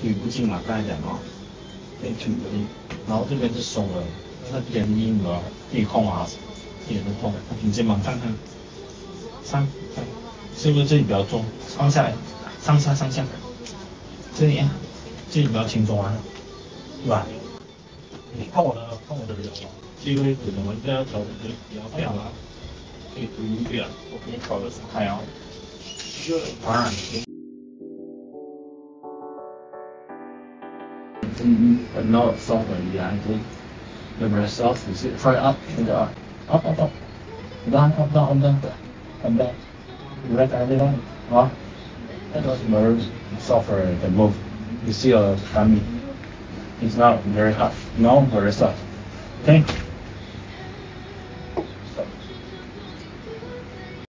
腿不近嘛，刚才讲哦，对，腿不近，然后这边是松了，那边硬的，一控啊，一点都不痛。你肩膀看看，上上，是不是这里比较重？放下来，上下上下，这里啊，这里比较轻松啊，对吧？你看我的，看我的脚啊，这个位置我们这要调的比较漂亮，可以注意一点，我给你调的是开啊，Mm-hmm. 啊。but not software reality. The very soft is it try up and up, up, up, up, down, up, down, down, and back, right and down, huh? That was more software than move. You see a dummy. It's not very hard, no, very soft. Okay?